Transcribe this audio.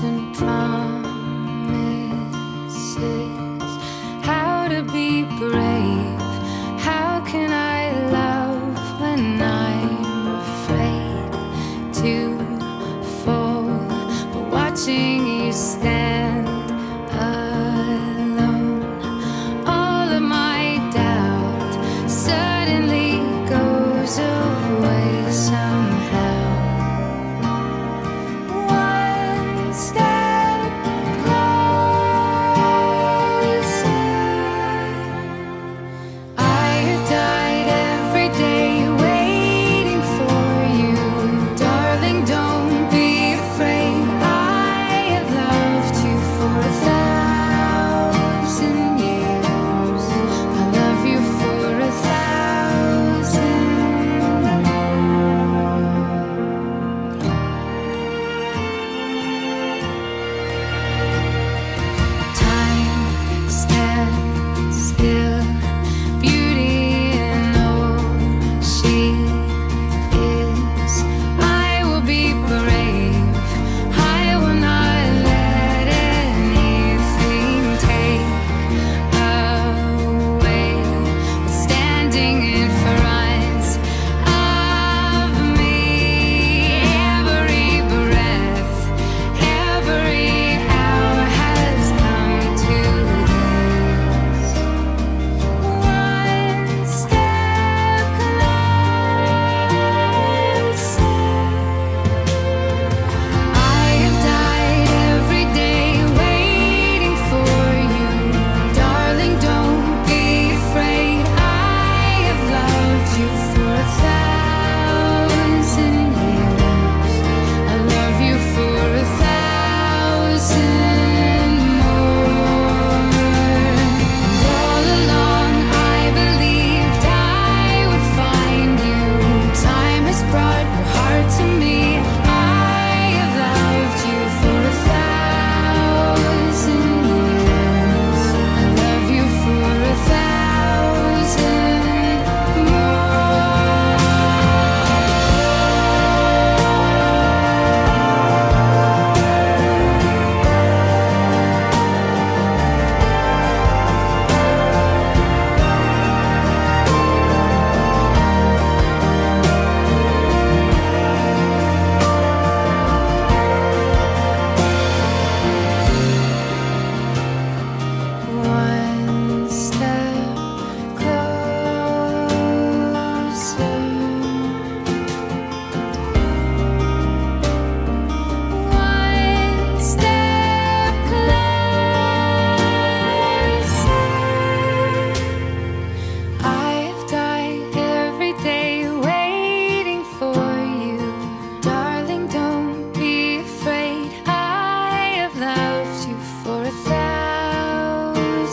and drown.